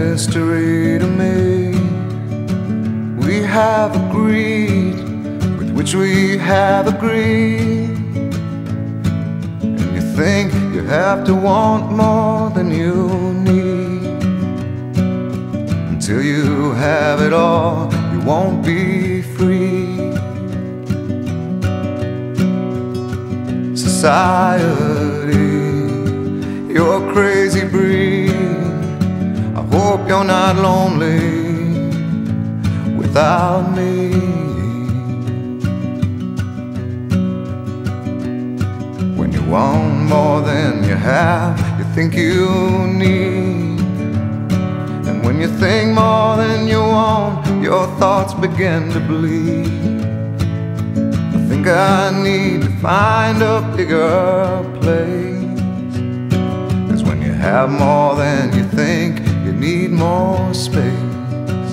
mystery to me. We have agreed with which we have agreed. And you think you have to want more than you need. Until you have it all, you won't be free. Society you're not lonely without me. When you want more than you have, you think you need. And when you think more than you want, your thoughts begin to bleed. I think I need to find a bigger place. Cause when you have more more space.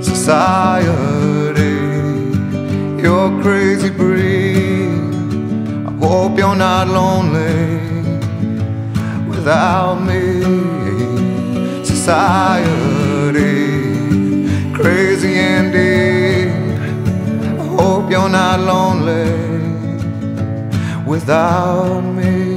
Society, you're crazy breed. I hope you're not lonely without me. Society, crazy indeed. I hope you're not lonely without me.